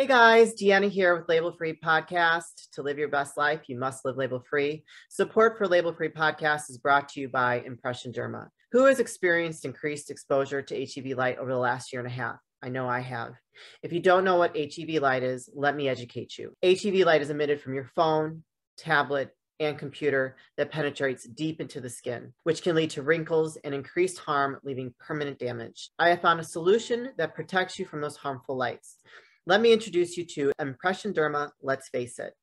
Hey guys, Deanna here with Label Free Podcast. To live your best life, you must live label free. Support for Label Free Podcast is brought to you by Impression Derma, who has experienced increased exposure to HEV light over the last year and a half. I know I have. If you don't know what HEV light is, let me educate you. HEV light is emitted from your phone, tablet, and computer that penetrates deep into the skin, which can lead to wrinkles and increased harm, leaving permanent damage. I have found a solution that protects you from those harmful lights. Let me introduce you to Impression Derma Let's Face It.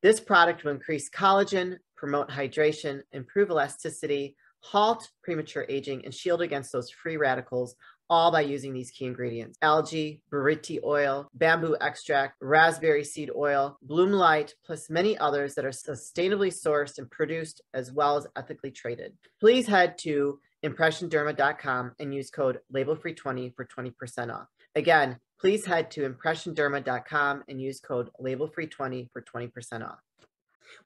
This product will increase collagen, promote hydration, improve elasticity, halt premature aging, and shield against those free radicals, all by using these key ingredients. Algae, buriti oil, bamboo extract, raspberry seed oil, bloom light, plus many others that are sustainably sourced and produced as well as ethically traded. Please head to impressionderma.com and use code labelfree20 for 20% off. Again, please head to impressionderma.com and use code labelfree20 for 20% off.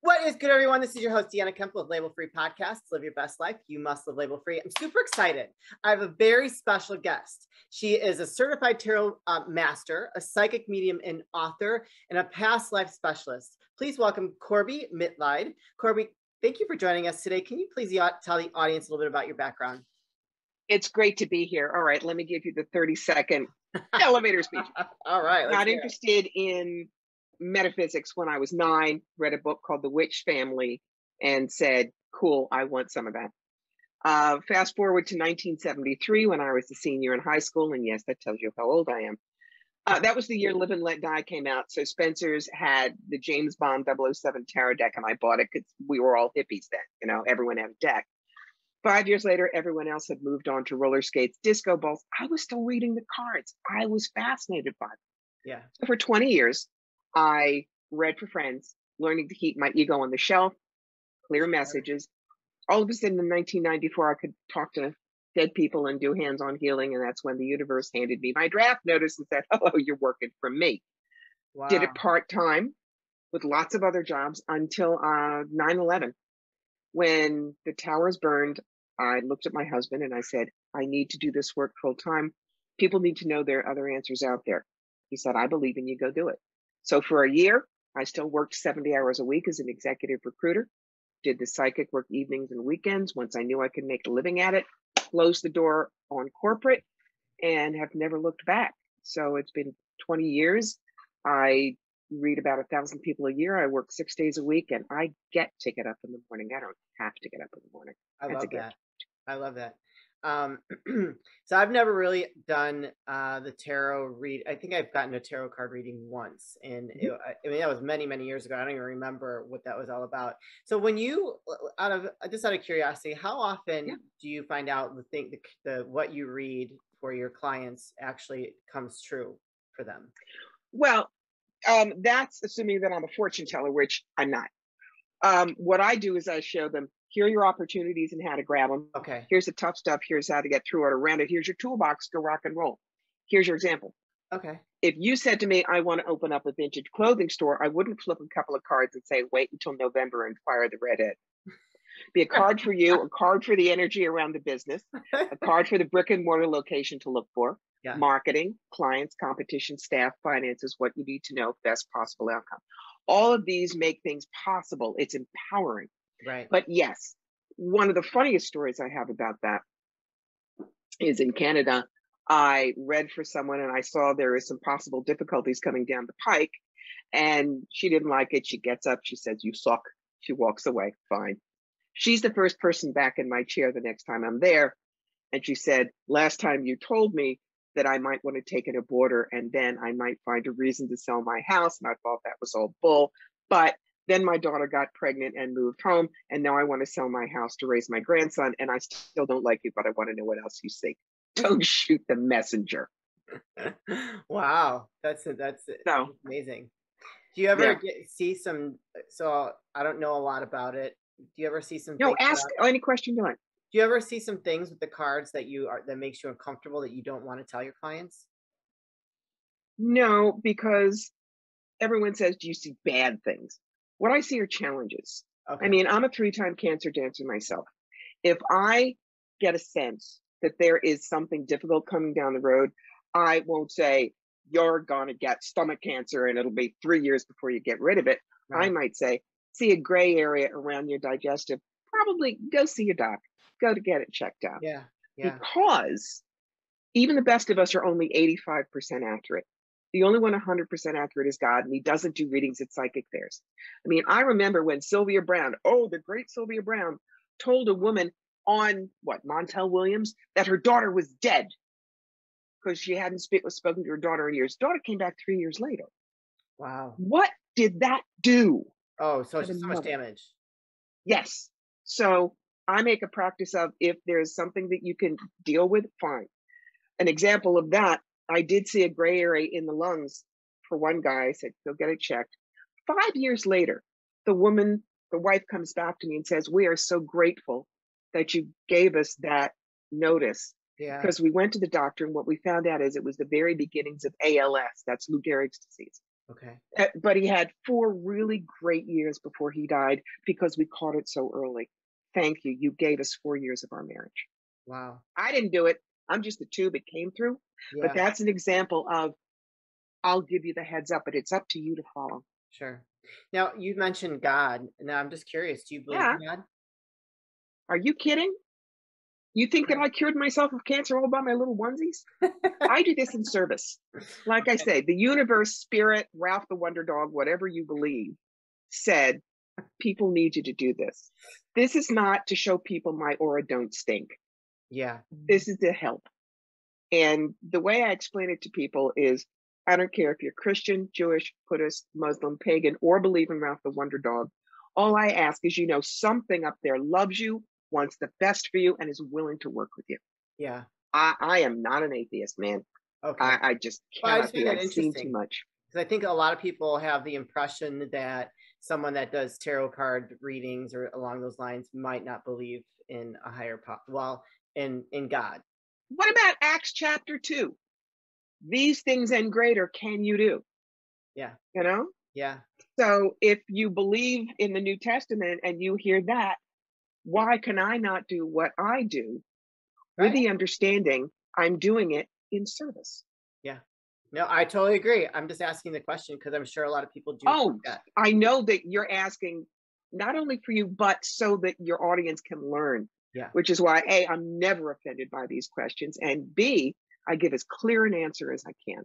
What is good, everyone? This is your host, Deanna Kemp with Label Free Podcast. Live your best life. You must live label free. I'm super excited. I have a very special guest. She is a certified tarot uh, master, a psychic medium and author, and a past life specialist. Please welcome Corbie Mitleid. Corbie, thank you for joining us today. Can you please tell the audience a little bit about your background? It's great to be here. All right, let me give you the 30 second elevator speech. All right. Not interested in metaphysics when I was nine, read a book called The Witch Family and said, cool, I want some of that. Uh, fast forward to 1973 when I was a senior in high school. And yes, that tells you how old I am. Uh, that was the year Live and Let Die came out. So Spencer's had the James Bond 007 tarot deck, and I bought it because we were all hippies then. You know, everyone had a deck. Five years later, everyone else had moved on to roller skates, disco balls. I was still reading the cards. I was fascinated by them. Yeah. So for 20 years, I read for friends, learning to keep my ego on the shelf, clear messages. All of a sudden in 1994, I could talk to dead people and do hands on healing. And that's when the universe handed me my draft notice and said, Hello, you're working for me. Wow. Did it part time with lots of other jobs until uh, 9 11. When the towers burned, I looked at my husband and I said, I need to do this work full time. People need to know there are other answers out there. He said, I believe in you, go do it. So for a year, I still worked 70 hours a week as an executive recruiter, did the psychic work evenings and weekends once I knew I could make a living at it, closed the door on corporate, and have never looked back. So it's been 20 years. I read about a thousand people a year. I work six days a week and I get to get up in the morning. I don't have to get up in the morning. I That's love that. I love that. Um, so I've never really done uh, the tarot read. I think I've gotten a tarot card reading once, and mm-hmm. it, I mean that was many many years ago. I don't even remember what that was all about. So when you, out of just out of curiosity, how often yeah. do you find out the thing the, the what you read for your clients actually comes true for them? Well, um, that's assuming that I'm a fortune teller, which I'm not. Um, what I do is I show them here are your opportunities and how to grab them. Okay. Here's the tough stuff. Here's how to get through it around it. Here's your toolbox. Go rock and roll. Here's your example. Okay. If you said to me, I want to open up a vintage clothing store, I wouldn't flip a couple of cards and say, wait until November and fire the redhead. Be a card for you, a card for the energy around the business, a card for the brick and mortar location to look for, yeah. marketing, clients, competition, staff, finances, what you need to know, best possible outcome. All of these make things possible. It's empowering. Right. But yes, one of the funniest stories I have about that is in Canada. I read for someone and I saw there is some possible difficulties coming down the pike. And she didn't like it. She gets up, she says, You suck. She walks away. Fine. She's the first person back in my chair the next time I'm there. And she said, Last time you told me that I might want to take an aborter and then I might find a reason to sell my house. And I thought that was all bull. But then my daughter got pregnant and moved home. And now I want to sell my house to raise my grandson. And I still don't like it, but I want to know what else you see. Don't shoot the messenger. wow. That's that's so, amazing. Do you ever yeah. get, see some? So I don't know a lot about it. Do you ever see some? No, ask about, any question you want. Do you ever see some things with the cards that you are that makes you uncomfortable that you don't want to tell your clients? No, because everyone says, "Do you see bad things?" What I see are challenges. Okay. I mean, I'm a three time cancer dancer myself. If I get a sense that there is something difficult coming down the road, I won't say, you're going to get stomach cancer and it'll be three years before you get rid of it. Right. I might say, see a gray area around your digestive, probably go see your doc, go to get it checked out. Yeah. yeah. Because even the best of us are only 85% accurate. The only one 100% accurate is God, and He doesn't do readings at psychic fairs. I mean, I remember when Sylvia Browne, oh, the great Sylvia Browne, told a woman on what, Montel Williams, that her daughter was dead because she hadn't sp- spoken to her daughter in years. Daughter came back three years later. Wow. What did that do? Oh, so, so much damage. Yes. So I make a practice of if there's something that you can deal with, fine. An example of that, I did see a gray area in the lungs for one guy. I said, go get it checked. Five years later, the woman, the wife comes back to me and says, We are so grateful that you gave us that notice yeah. Because we went to the doctor and what we found out is it was the very beginnings of ALS. That's Lou Gehrig's disease. Okay. Uh, but he had four really great years before he died because we caught it so early. Thank you. You gave us four years of our marriage. Wow. I didn't do it. I'm just the tube it came through. Yeah. But that's an example of I'll give you the heads up, but it's up to you to follow. Sure. Now you mentioned God. Now I'm just curious. Do you believe yeah. in God? Are you kidding? You think that I cured myself of cancer all by my little onesies? I do this in service. Like I say, the universe, spirit, Ralph the Wonder Dog, whatever you believe, said, people need you to do this. This is not to show people my aura don't stink. Yeah. This is to help. And the way I explain it to people is I don't care if you're Christian, Jewish, Buddhist, Muslim, pagan, or believe in Ralph the Wonder Dog. All I ask is you know something up there loves you, wants the best for you and is willing to work with you. Yeah. I, I am not an atheist, man. Okay. I, I just cannot well, I. I've seen too much. Because I think a lot of people have the impression that someone that does tarot card readings or along those lines might not believe in a higher power. Well, in in God. What about Acts chapter two? These things and greater can you do? Yeah. You know. Yeah. So if you believe in the New Testament and you hear that, why can I not do what I do right. with the understanding I'm doing it in service? Yeah. No, I totally agree. I'm just asking the question because I'm sure a lot of people do. Oh, I know that you're asking not only for you, but so that your audience can learn. Yeah. Which is why A, I'm never offended by these questions. And B, I give as clear an answer as I can.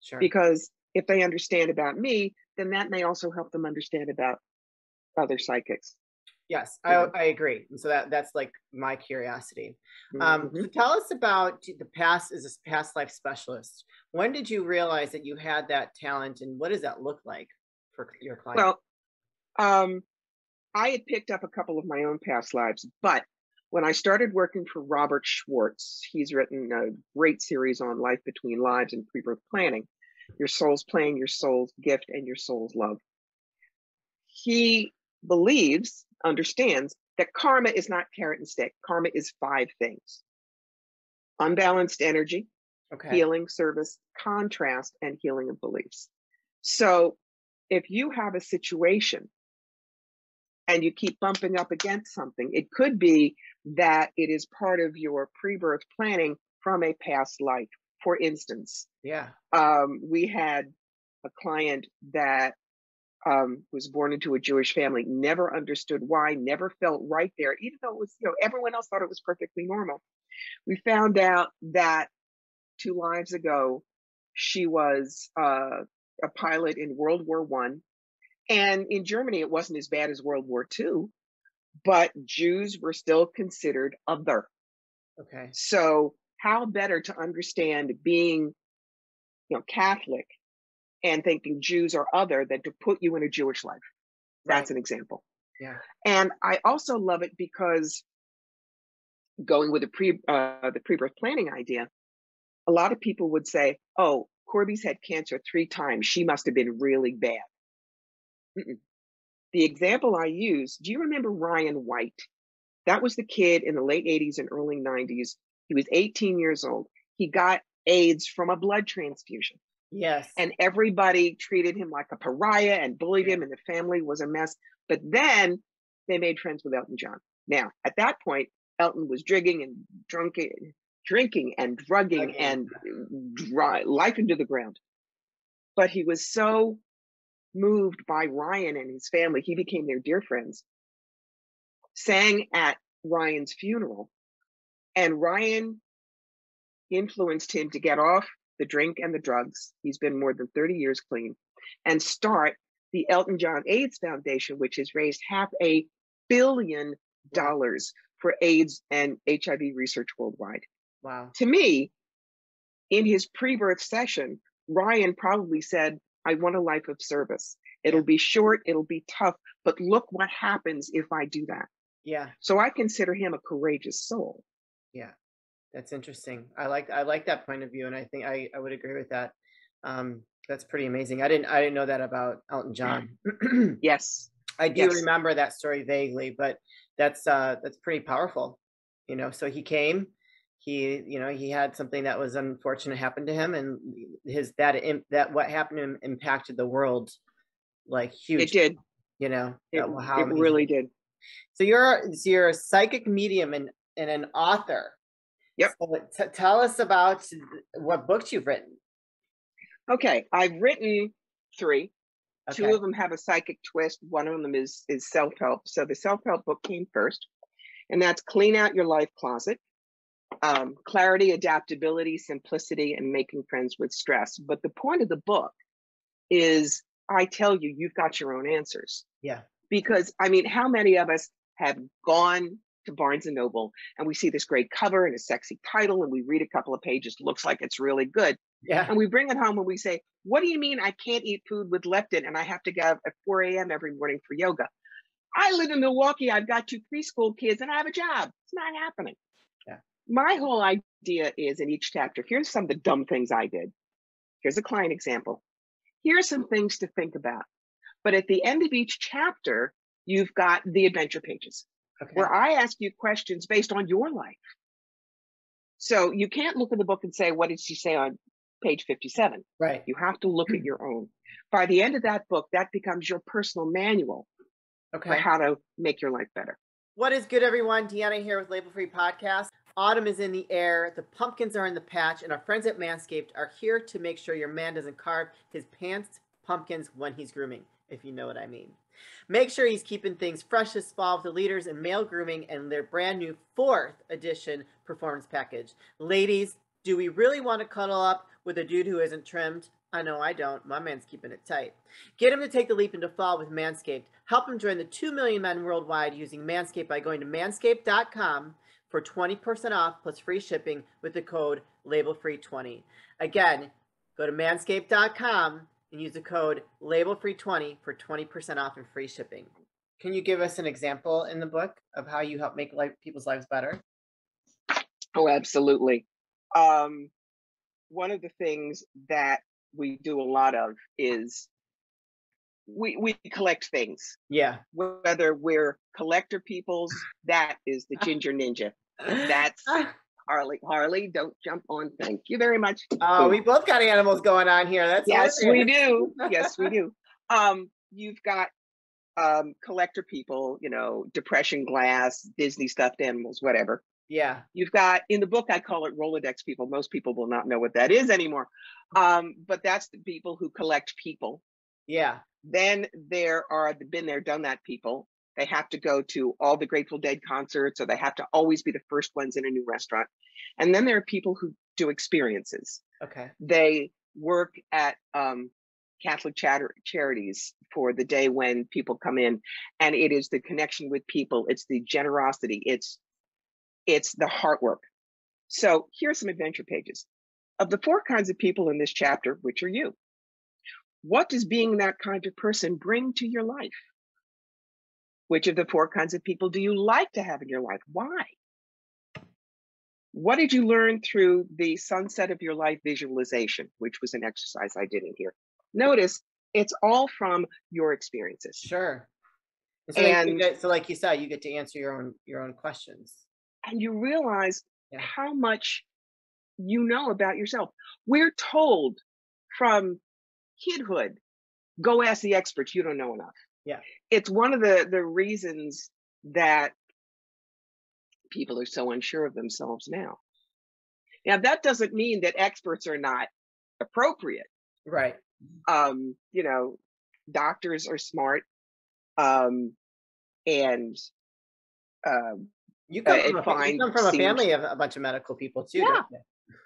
Sure. Because if they understand about me, then that may also help them understand about other psychics. Yes, I, I agree. And so that that's like my curiosity. Um, mm-hmm. so tell us about the past as a past life specialist. When did you realize that you had that talent, and what does that look like for your client? Well, um, I had picked up a couple of my own past lives, but when I started working for Robert Schwartz, he's written a great series on life between lives and pre-birth planning. Your soul's plan, your soul's gift, and your soul's love. He believes understands that karma is not carrot and stick. Karma is five things unbalanced energy, okay. healing, service, contrast, and healing of beliefs. So if you have a situation and you keep bumping up against something, it could be that it is part of your pre birth planning from a past life. For instance, yeah, um, we had a client that um, was born into a Jewish family, never understood why, never felt right there, even though it was, you know, everyone else thought it was perfectly normal. We found out that two lives ago, she was uh, a pilot in World War One, and in Germany, it wasn't as bad as World War Two, but Jews were still considered other. Okay. So, how better to understand being, you know, Catholic and thinking Jews are other than to put you in a Jewish life. That's right. an example. Yeah. And I also love it because going with the pre uh, the pre-birth planning idea, a lot of people would say, "Oh, Corbie's had cancer three times. She must have been really bad." Mm-mm. The example I use, do you remember Ryan White? That was the kid in the late 80s and early 90s. He was 18 years old. He got AIDS from a blood transfusion. Yes. And everybody treated him like a pariah and bullied him, and the family was a mess. But then they made friends with Elton John. Now, at that point, Elton was drinking and drunking, drinking and drugging and dry, life into the ground. but he was so moved by Ryan and his family, he became their dear friends, sang at Ryan's funeral. And Ryan influenced him to get off the drink and the drugs. He's been more than 30 years clean and start the Elton John AIDS Foundation, which has raised half a billion dollars for AIDS and HIV research worldwide. Wow. To me, in his pre birth session, Ryan probably said, I want a life of service. It'll be short, it'll be tough, but look what happens if I do that. Yeah. So I consider him a courageous soul. Yeah. That's interesting. I like I like that point of view and I think I, I would agree with that. Um, that's pretty amazing. I didn't I didn't know that about Elton John. yes. I do Yes. remember that story vaguely, but that's uh that's pretty powerful. You know, so he came, he you know, he had something that was unfortunate happen to him and his that that what happened to him impacted the world like huge. It did. You know, It, how it really did. So you're so you're a psychic medium and and an author. Yep. So t- tell us about what books you've written. Okay. I've written three. Okay. Two of them have a psychic twist. One of them is is self help. So the self help book came first, and that's clean out your life closet. Um, clarity, adaptability, simplicity, and making friends with stress. But the point of the book is, I tell you, you've got your own answers. Yeah. Because I mean, how many of us have gone to Barnes and Noble and we see this great cover and a sexy title, and we read a couple of pages, looks like it's really good, Yeah. and we bring it home and we say, What do you mean I can't eat food with leptin and I have to get up at 4 a.m. every morning for yoga? I live in Milwaukee. I've got two preschool kids and I have a job. It's not happening. Yeah. My whole idea is in each chapter here's some of the dumb things I did. Here's a client example. Here's some things to think about. But at the end of each chapter, you've got the adventure pages Okay. where I ask you questions based on your life. So you can't look in the book and say, What did she say on page 57? Right. You have to look at your own. By the end of that book, that becomes your personal manual for Okay. how to make your life better. What is good, everyone? Deanna here with Label Free Podcast. Autumn is in the air, the pumpkins are in the patch, and our friends at Manscaped are here to make sure your man doesn't carve his pants pumpkins when he's grooming, if you know what I mean. Make sure he's keeping things fresh this fall with the leaders in male grooming and their brand new fourth edition performance package. Ladies, do we really want to cuddle up with a dude who isn't trimmed? I know I don't. My man's keeping it tight. Get him to take the leap into fall with Manscaped. Help him join the 2 million men worldwide using Manscaped by going to manscaped.com for 20% off plus free shipping with the code labelfree20. Again, go to manscaped.com and use the code labelfree20 for 20% off and free shipping. Can you give us an example in the book of how you help make life, people's lives better? Oh, absolutely. Um, one of the things that we do a lot of is we, we collect things. Yeah. Whether we're collector peoples, that is the ginger ninja. That's Harley. Harley, don't jump on. Thank you very much. Oh, we both got animals going on here. That's yes, we do. Yes, we do. Um, you've got um collector people, you know, depression glass, Disney stuffed animals, whatever. Yeah. You've got in the book I call it Rolodex people. Most people will not know what that is anymore. Um, but that's the people who collect people. Yeah. Then there are the been there, done that people. They have to go to all the Grateful Dead concerts, or they have to always be the first ones in a new restaurant. And then there are people who do experiences. Okay. They work at um, Catholic chatter- charities for the day when people come in, and it is the connection with people. It's the generosity. It's it's the heart work. So here are some adventure pages. Of the four kinds of people in this chapter, which are you? What does being that kind of person bring to your life? Which of the four kinds of people do you like to have in your life? Why? What did you learn through the sunset of your life visualization, which was an exercise I did in here? Notice it's all from your experiences. Sure. And so, like, you And- get, so like you said, you get to answer your own your own questions. And you realize Yeah. how much you know about yourself. We're told from kidhood, go ask the experts, you don't know enough. Yeah. It's one of the, the reasons that people are so unsure of themselves now. Now, that doesn't mean that experts are not appropriate. Right. Um, you know, doctors are smart. Um, and um, You come uh, from, a, you come from a family of a bunch of medical people too. Yeah.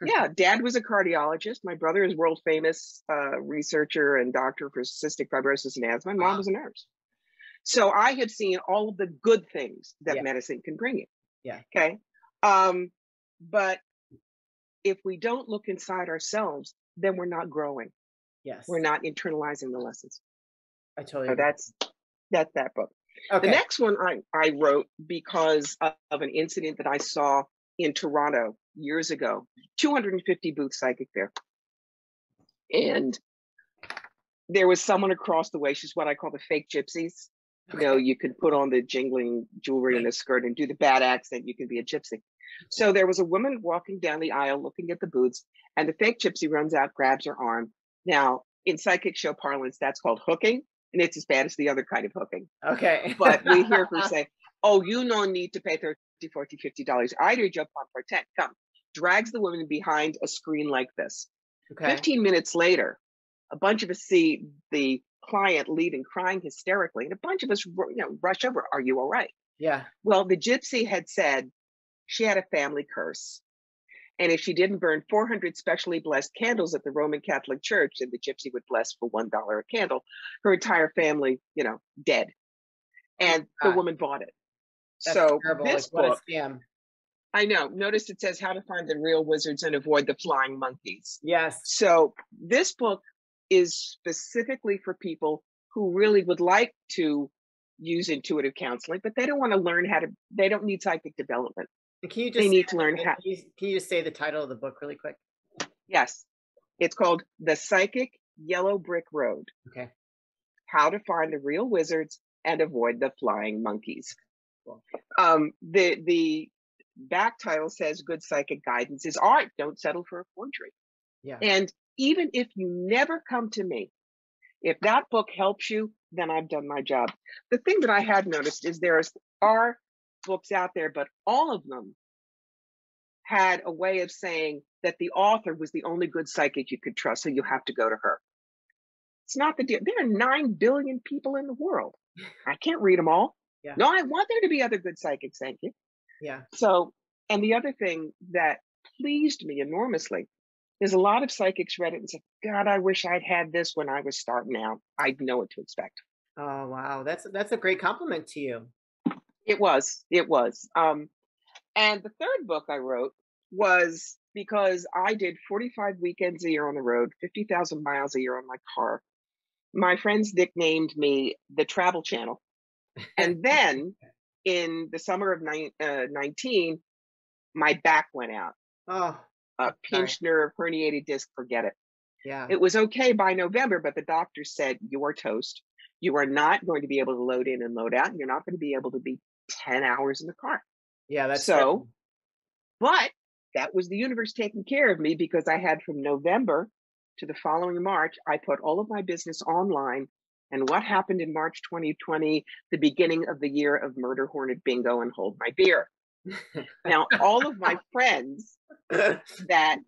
Yeah, dad was a cardiologist. My brother is world famous uh, researcher and doctor for cystic fibrosis and asthma. Mom Wow. was a nurse. So I have seen all of the good things that Yeah. medicine can bring you. Yeah. Okay. Um, but if we don't look inside ourselves, then we're not growing. Yes. We're not internalizing the lessons. I totally So agree. that's that's that book. okay. The next one I, I wrote because of an incident that I saw in Toronto years ago, 250 booth psychic fair. And there was someone across the way. She's what I call the fake gypsies. You know, you could put on the jingling jewelry and the skirt and do the bad accent. You can be a gypsy. So there was a woman walking down the aisle looking at the booths, and the fake gypsy runs out, grabs her arm. Now, in psychic show parlance, that's called hooking, and it's as bad as the other kind of hooking okay. but we hear her say, "Oh, you no need to pay 30, 40, 50 dollars. I do jump on for 10. Come." Drags the woman behind a screen like this. okay. 15 minutes later, a bunch of us see the client leaving crying hysterically, and a bunch of us you know, rush over. Are you all right? Yeah. Well, the gypsy had said she had a family curse. And if she didn't burn 400 specially blessed candles at the Roman Catholic Church, and the gypsy would bless for $1 a candle, her entire family, you know, dead. And the woman bought it. That's so terrible. this like, book, a scam. I know, notice it says how to find the real wizards and avoid the flying monkeys. Yes. So this book is specifically for people who really would like to use intuitive counseling, but they don't want to learn how to, they don't need psychic development. Can you just They need to learn can how- you, can you just say the title of the book really quick? Yes, it's called The Psychic Yellow Brick Road Okay. How to Find the Real Wizards and Avoid the Flying Monkeys. Um, the, the back title says Good Psychic Guidance is Art. Don't settle for a forgery. Yeah. And even if you never come to me, if that book helps you, then I've done my job. The thing that I had noticed is there are books out there, but all of them had a way of saying that the author was the only good psychic you could trust, so you have to go to her. It's not the deal. There are 9 billion people in the world. I can't read them all. Yeah. No, I want there to be other good psychics. Thank you. Yeah. So, and the other thing that pleased me enormously is a lot of psychics read it and said, God, I wish I'd had this when I was starting out. I'd know what to expect. Oh wow. That's that's a great compliment to you. It was, it was. Um, and the third book I wrote was because I did 45 weekends a year on the road, 50,000 miles a year on my car. My friends nicknamed me the Travel Channel. And then in the summer of nine, uh, 19, my back went out. Oh A pinched nerve, herniated disc, forget it. yeah. It was okay by November, but the doctor said, You are toast. You are not going to be able to load in and load out, and you're not going to be able to be 10 hours in the car. yeah. That's so-. But that was the universe taking care of me because I had from November to the following March, I put all of my business online. And what happened in March 2020, the beginning of the year of Murder Hornet Bingo and Hold My Beer? Now, all of my friends that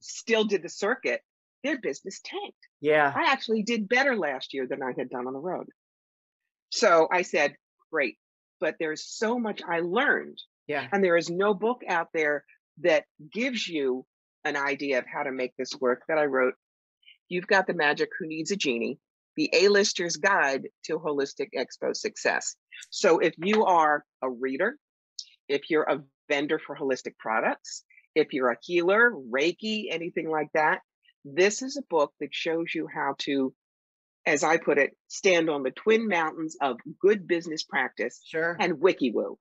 still did the circuit, their business tanked. yeah. I actually did better last year than I had done on the road. So I said, great. But there's so much I learned Yeah. and there is no book out there that gives you an idea of how to make this work that I wrote. You've got the magic who needs a genie, the A-lister's guide to holistic expo success. So if you are a reader, if you're a vendor for holistic products, if you're a healer, Reiki, anything like that, this is a book that shows you how to, as I put it, stand on the twin mountains of good business practice Sure. and WikiWoo.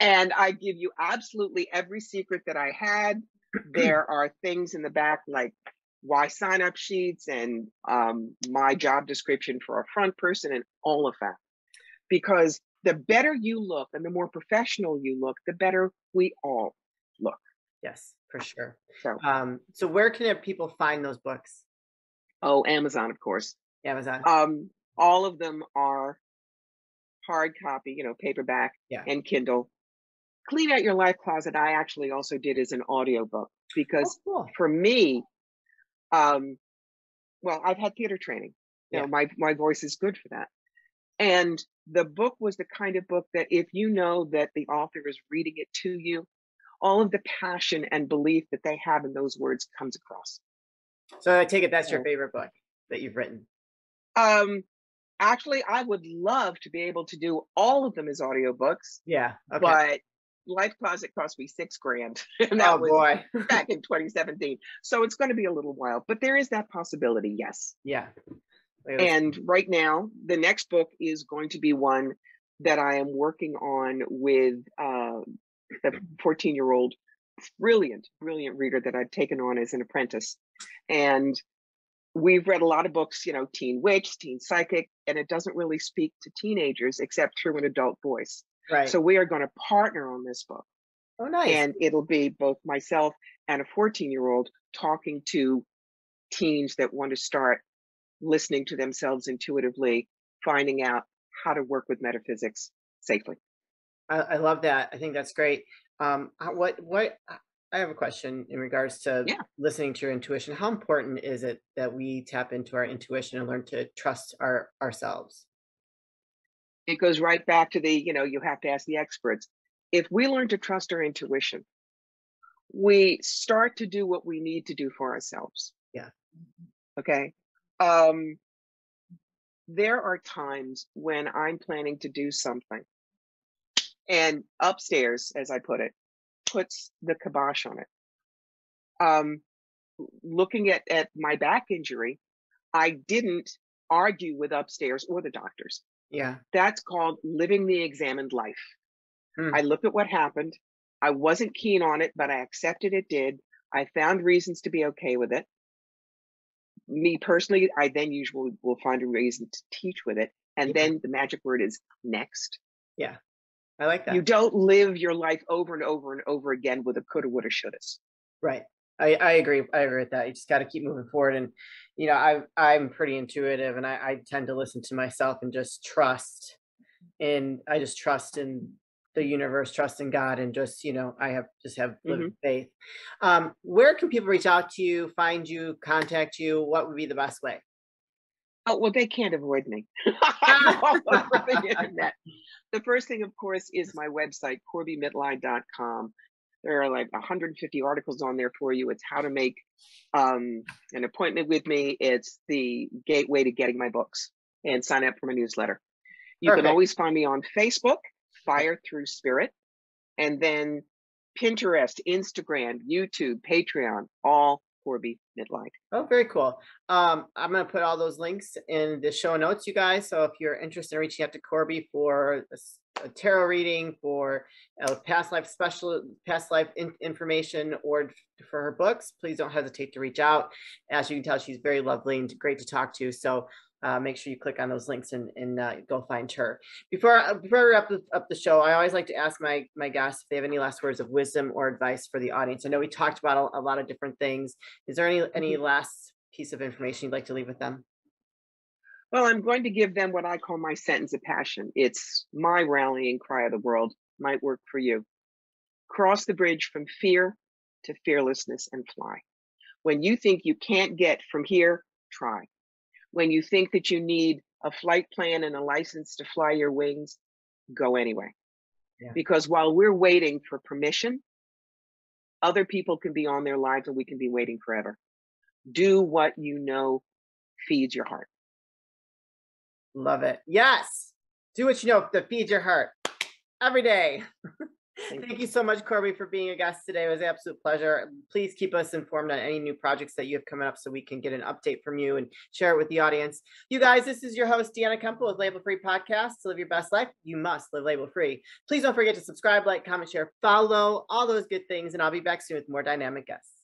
And I give you absolutely every secret that I had. There are things in the back like why sign up sheets and um, my job description for a front person and all of that. Because the better you look and the more professional you look, the better we all look. yes, for sure. So, Um, so where can people find those books? oh, Amazon, of course. Amazon. Um, all of them are hard copy, you know, paperback Yeah. and Kindle. Clean Out Your Life Closet, I actually also did as an audiobook because oh, cool. for me, um, well, I've had theater training. You yeah. know, my my voice is good for that. And the book was the kind of book that if you know that the author is reading it to you, all of the passion and belief that they have in those words comes across. So I take it that's your favorite book that you've written. Um, actually, I would love to be able to do all of them as audiobooks. Yeah. Okay. But Life Closet cost me six grand. And that oh, was boy. back in 2017. So it's going to be a little while, but there is that possibility, yes. Yeah. And right now, the next book is going to be one that I am working on with uh, the 14 year old brilliant, brilliant reader that I've taken on as an apprentice. And we've read a lot of books, you know, Teen Witch, Teen Psychic, and it doesn't really speak to teenagers except through an adult voice. Right. So we are going to partner on this book. Oh, nice. And it'll be both myself and a 14 year old talking to teens that want to start listening to themselves intuitively, finding out how to work with metaphysics safely. I, I love that. I think that's great. Um, what what I have a question in regards to yeah. listening to your intuition. How important is it that we tap into our intuition and learn to trust our ourselves? It goes right back to the, you know, you have to ask the experts. If we learn to trust our intuition, we start to do what we need to do for ourselves. Yeah. Okay. Um, there are times when I'm planning to do something and upstairs, as I put it, puts the kibosh on it. Um, looking at, at my back injury, I didn't argue with upstairs or the doctors. Yeah. That's called living the examined life. Hmm. I looked at what happened. I wasn't keen on it, but I accepted it did. I found reasons to be okay with it. Me personally, I then usually will find a reason to teach with it. And yeah. then the magic word is next. Yeah. I like that. You don't live your life over and over and over again with a coulda, woulda, shouldas. Right. I, I agree. I agree with that. You just got to keep moving forward. And, you know, I, I'm pretty intuitive and I, I tend to listen to myself and just trust. And I just trust in the universe, trust in God, and just, you know, I have just have mm-hmm. faith. Um, where can people reach out to you, find you, contact you? What would be the best way? Oh, well, they can't avoid me. the. The first thing, of course, is my website, CorbieMitleid.com. There are like 150 articles on there for you. It's how to make um, an appointment with me. It's the gateway to getting my books and sign up for my newsletter. You Perfect. can always find me on Facebook, Fire Through Spirit, and then Pinterest, Instagram, YouTube, Patreon, all Corbie Mitleid. Oh, very cool. Um, I'm going to put all those links in the show notes, you guys. So if you're interested in reaching out to Corbie for a, tarot reading, for past life special, past life in, information, or for her books, please don't hesitate to reach out. As you can tell, she's very lovely and great to talk to. So uh, make sure you click on those links and, and uh, go find her. Before uh, before I wrap up the show, I always like to ask my my guests if they have any last words of wisdom or advice for the audience. I know we talked about a, a lot of different things. Is there any any mm-hmm. last piece of information you'd like to leave with them? Well, I'm going to give them what I call my sentence of passion. It's my rallying cry of the world. Might work for you. Cross the bridge from fear to fearlessness and fly. When you think you can't get from here, try when you think that you need a flight plan and a license to fly your wings, go anyway. Yeah. Because while we're waiting for permission, other people can be on their lives and we can be waiting forever. Do what you know feeds your heart. Love it. Yes. Do what you know to feed your heart every day. Thank, Thank you so much, Corbie, for being a guest today. It was an absolute pleasure. Please keep us informed on any new projects that you have coming up so we can get an update from you and share it with the audience. You guys, this is your host, Deanna Kemple with Label Free Podcast. To live your best life, you must live label free. Please don't forget to subscribe, like, comment, share, follow, all those good things. And I'll be back soon with more dynamic guests.